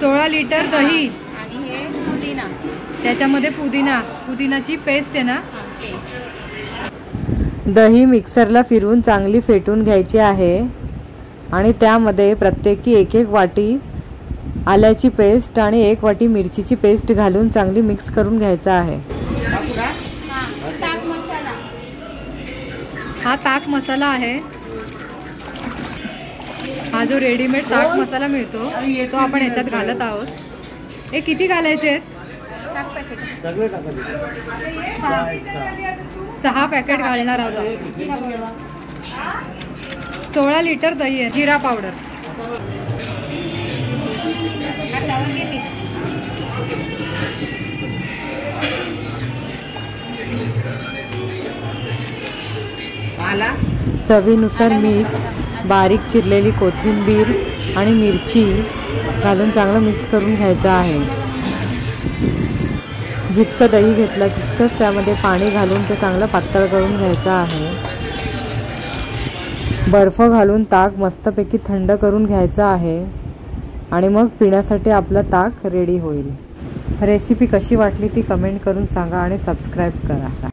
सोळा लिटर दही. आणि हे पुदिना. त्याच्यामध्ये पुदिना. पुदिनाची पेस्ट आहे ना? दही मिक्सरला फिरवून चांगली फेटून घ्यायची आहे. आणि त्यामध्ये प्रत्येकी एक एक वाटी आल्याची पेस्ट आणि एक वाटी मिरचीची पेस्ट घालून चांगली मिक्स करून घ्यायचं आहे. हा ताक मसाला. हा ताक मसाला आहे. हा जो रेडीमेड ताक मसाला मिळतो तो आपण याच्यात घालत आहोत. हे किती घालायचे आहेत? सहा पॅकेट घालणार आहोत आपण. सोळा लिटर दही आहे जिरा पावडर चवीनुसार मीठ बारीक चिरलेली कोथिंबीर आणि मिरची घालून चांगलं मिक्स करून घ्यायचं आहे. जितकं दही घेतलं तितकंच त्यामध्ये पाणी घालून ते चांगलं पातळ करून घ्यायचं आहे. बर्फ घालून ताक मस्तपैकी थंड करून घ्यायचं आहे आणि मग पिण्यासाठी आपलं ताक रेडी होईल. रेसिपी कशी वाटली ती कमेंट करून सांगा आणि सबस्क्राईब करा.